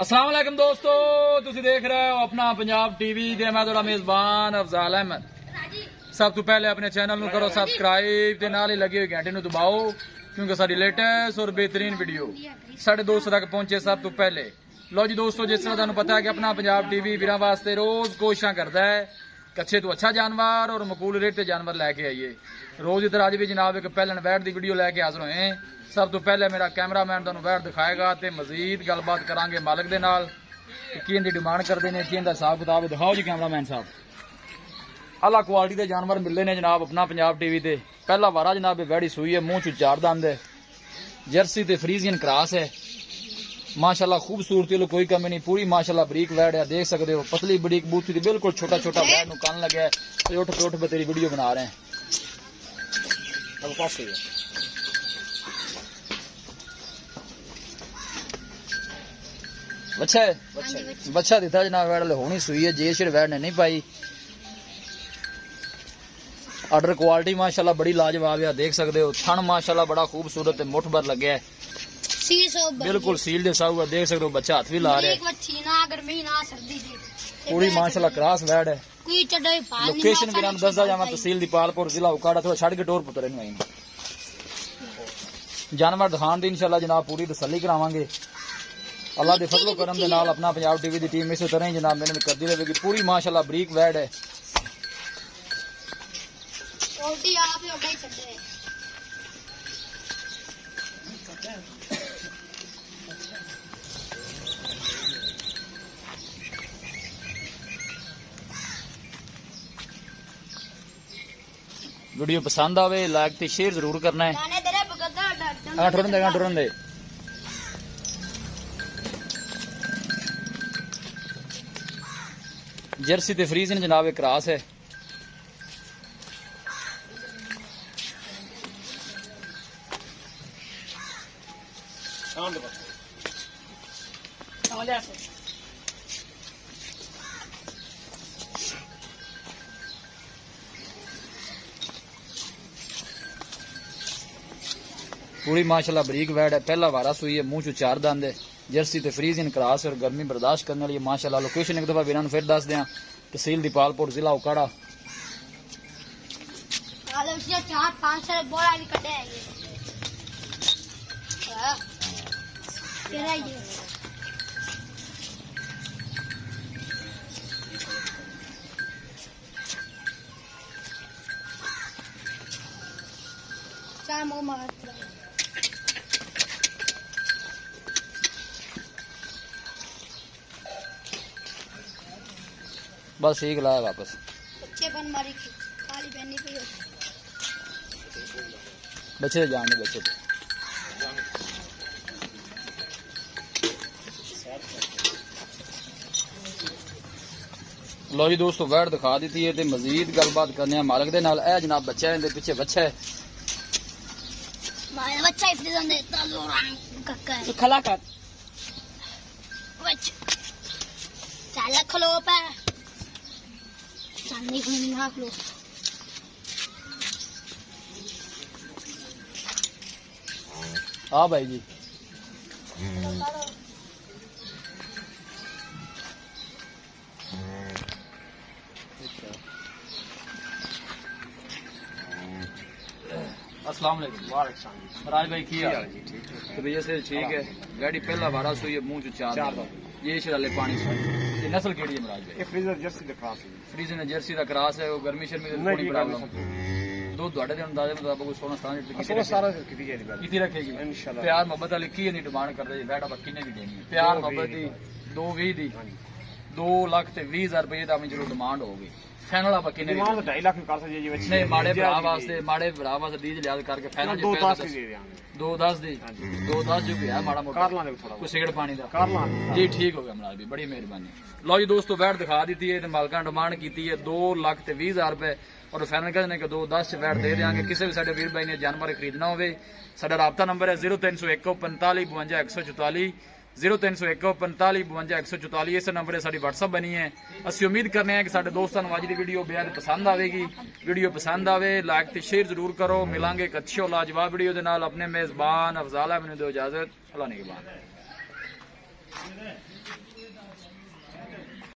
ਅਸਲਾਮ ਵਾਲੇਕਮ ਦੋਸਤੋ ਤੁਸੀਂ ਦੇਖ ਰਹੇ ਹੋ ਆਪਣਾ ਪੰਜਾਬ ਟੀਵੀ ਤੇ ਮੈਂ ਤੁਹਾਡਾ ਮੇਜ਼ਬਾਨ ਅਫਜ਼ਾਲ ਅਹਿਮਦ ਸਭ ਤੋਂ ਪਹਿਲੇ ਆਪਣੇ ਚੈਨਲ ਨੂੰ ਕਰੋ ਸਬਸਕ੍ਰਾਈਬ ਤੇ ਨਾਲ ਹੀ ਲੱਗੇ ਹੋਏ ਘੰਟੇ ਨੂੰ ਦਬਾਓ ਕਿਉਂਕਿ ਸਾਡੀ ਲੇਟੈਸਟ ਔਰ ਬਿਹਤਰੀਨ ਵੀਡੀਓ ਸਾਡੇ ਦੋਸਤ ਤੱਕ ਪਹੁੰਚੇ ਸਭ ਤੋਂ ਪਹਿਲੇ ਲੋ ਜੀ ਦੋਸਤੋ ਜਿਸ ਤਰ੍ਹਾਂ ਤੁਹਾਨੂੰ ਪਤਾ ਹੈ ਕਿ ਆਪਣਾ ਪੰਜਾਬ ਟੀਵੀ ਵੀਰਾਂ ਵਾਸਤੇ ਰੋਜ਼ ਕੋਸ਼ਿਸ਼ਾਂ ਕਰਦਾ ਹੈ ਕਿ ਅੱਛੇ ਤੋਂ ਅੱਛਾ ਜਾਨਵਰ ਔਰ ਮਕਬੂਲ ਰੇਟ ਤੇ ਜਾਨਵਰ ਲੈ ਕੇ ਆਈਏ। ਰੋਜ਼ ਇਧਰ ਅੱਜ ਵੀ ਜਨਾਬ ਇੱਕ ਪਹਿਲਣ ਵੈਟ ਦੀ ਵੀਡੀਓ ਲੈ ਸਭ ਤੋਂ ਪਹਿਲੇ ਮੇਰਾ ਕੈਮਰਾਮੈਨ ਤੁਹਾਨੂੰ ਵੈਟ ਦਿਖਾਏਗਾ ਤੇ ਮਜ਼ੀਦ ਗੱਲਬਾਤ ਕਰਾਂਗੇ ਮਾਲਕ ਦੇ ਨਾਲ। ਕਿ ਕੀ ਇਹਦੀ ਡਿਮਾਂਡ ਕਰਦੇ ਨੇ, ਕੀ ਇਹਦਾ ਹਿਸਾਬ ਕਿਤਾਬ, ਦਿਖਾਓ ਜੀ ਕੈਮਰਾਮੈਨ ਸਾਹਿਬ। ਅਲਾ ਕੁਆਲਿਟੀ ਦੇ ਜਾਨਵਰ ਮਿਲਦੇ ਨੇ ਜਨਾਬ ਆਪਣਾ ਪੰਜਾਬ ਟੀਵੀ ਤੇ। ਪਹਿਲਾ ਵਾਰਾ ਜਨਾਬ ਇਹ ਵੈੜੀ ਸੂਈ ਹੈ, ਮੂੰਹ ਚ ਚਾਰ ਦੰਦ ਹੈ। ਜਰਸੀ ਤੇ ਫਰੀਜ਼ੀਅਨ ਕ੍ਰਾਸ ਹੈ। माशाल्लाह खूबसूरती लो कोई कमी नहीं। पूरी माशाल्लाह बरीक वैड है देख सकते हो। पतली बरीक बूथी थी बिल्कुल छोटा छोटा वैड नु कान लगे है। उठ पे उठ पे तेरी वीडियो बना रहे हैं। अब पास है? बच्चा है बच्चा दिता जनाब वैड ले होनी सुई है जे शिर वैड ने नहीं पाई। आर्डर क्वालिटी माशाल्लाह बड़ी लाजवाब है देख सकते हो। थन माशाल्लाह बड़ा खूबसूरत है मुठ भर लगे है। बिल्कुल सील दे साहब देख सकते हो बच्चा हाथ भी ला रहा पूरी माशाल्लाह क्रास वैड है। लोकेशन नाम दसदा जावा तहसील दीपालपुर जिला उकाड़ा थोड़ा छड़ के टोर पुतरे आई जानवर दिखान दी इंशाल्लाह जनाब पूरी तसल्ली करावांगे। अल्लाह दे फजलो करम दे नाल अपना पंजाब टीवी दी टीम इस तरह ही जनाब मेहनत करदी रहेगी। पूरी माशाल्लाह बरीक वैड है। आप ही। वीडियो पसंद आवे लाइक ते शेयर ज़रूर करना है जाने तेरे बगदा हाँ टुरन दे हाँ दे जर्सी ते फ्रीज ने जनाब एक क्रास है पूरी माशाल्लाह बरीक वैड है। पहला वारा सुई है, मुँह चो चार दंद है। जर्सी ते फ्रीज इन क्रास और गर्मी बर्दाश्त करने वाली माशाल्लाह लोकेशन एक दफ़ा वीरान फिर दस दें तहसील दीपालपुर, जिला उकाड़ा। हाले उसने चार बस ठीक लाया वापस। बच्चे बन मारी काली पहनी पई हो बच्चे से जान पे लो जी दोस्तों वैड दिखा दी है ते मजीद गलबात करने हैं मालक दे नाल। ए जनाब बच्चा है पिछे बच्चा है। मारा बच्चा है। खला कर। बच्चा चल खलो पे चल नहीं खुली ना खलो हाँ भाई जी। अस्सलाम वालेकुम राज भाई की हाल तो भैया से ठीक है गाड़ी पहला बारह सौ ये मुंह जो चार चार ये शराले पानी से ये नस्ल केड़ी है मराज भाई ਇਹ ਫ੍ਰੀਜ਼ਰ ਜਰਸੀ ਦਾ ਕਰਾਸ ਹੈ फ्रीज ने जर्सी का क्रास है वो गर्मी शर्मी दी थोड़ी प्रॉब्लम दूध ਤੁਹਾਡੇ ਦੇ ਅੰਦਾਜ਼ੇ ਮੁਤਾਬਕ ਕੋਈ 16 17 ਲੀਟਰ ਅਸਲ ਸਾਰਾ ਕੀਤੀ ਜਾਏਗੀ ਗੱਲ ਕਿਤੀ ਰੱਖੇਗੀ ਇਨਸ਼ਾਅੱਲਾ। ਪਿਆਰ ਮੁਹੱਬਤ ਵਾਲੀ ਕੀ ਨਹੀਂ ਡਿਮਾਂਡ ਕਰਦੇ ਜੀ ਵੈਟ ਆਪਾਂ ਕਿੰਨੇ ਦੀ ਦੇਣੀ ਹੈ ਪਿਆਰ ਦੋ ਮੁਹੱਬਤ ਵੀਹ ਦੀ 220 ਦੀ 2 ਲੱਖ ਤੇ 20000 ਰੁਪਏ ਦਾ ਜਦੋਂ ਡਿਮਾਂਡ ਹੋਊਗੀ। ਫਾਈਨਲ ਆਪਾਂ ਕਿੰਨੇ ਦੀ ਡਿਮਾਂਡ 2.5 ਲੱਖ ਕਰ ਸਕਦੇ ਜੀ ਵਿੱਚ। ਨਹੀਂ ਮਾੜੇ ਭਰਾ ਵਾਸਤੇ ਮਾੜੇ ਭਰਾ ਵਾਸਤੇ ਡੀਜ ਲਿਆਦ ਕਰਕੇ ਫਾਈਨਲ ਜੇ 10 ਵੀ ਦੇ ਦਿਆਂਗੇ। 210 ਦੀ ਹਾਂਜੀ। 210 ਜੋ ਹੈ ਮਾੜਾ ਮੋਟਾ। ਕਰ ਲਾਂਗੇ ਥੋੜਾ ਕੋਈ ਸਿਗਰਟ ਪਾਣੀ ਦਾ। ਕਰ ਲਾਂਗੇ। ਜੀ ਠੀਕ ਹੋ ਗਿਆ ਮਲਾਜ ਵੀ ਬੜੀ ਮਿਹਰਬਾਨੀ। ਲਓ ਜੀ ਦੋਸਤੋ ਵੈਟ ਦਿਖਾ ਦਿੱਤੀ ਹੈ ਤੇ ਮਾਲਕਾਂ ਡਿਮਾਂਡ ਕੀਤੀ ਹੈ 2 ਲੱਖ ਤੇ 20000 ਰੁਪਏ। ਔਰ ਫਾਈਨਲ ਕਹਿੰਦੇ ਨੇ ਕਿ 2 10 ਚ ਵੈਟ ਦੇ ਦੇਾਂਗੇ ਕਿਸੇ ਵੀ ਸਾਡੇ ਵੀਰ ਭਾਈ ਨੇ ਜਾਨਵਰ ਖਰੀਦਣਾ ਹੋਵੇ ਸਾਡਾ ਰਾਬਤਾ ਨੰਬਰ ਹੈ 0301 ज़ीरो तीन सौ एक पंताली बवंजा एक सौ चौताली इस नंबर से वट्सअप बनी है। असं उम्मीद करने हैं कि साढ़े दोस्तों अज की वीडियो बेहद पसंद आएगी वीडियो पसंद आए लाइक तो शेयर ज़रूर करो। मिलोंगे एक अच्छे और लाजवाब वीडियो के अपने मेजबान अफजाल मैंने दो इजाज़त। फलाने के बाद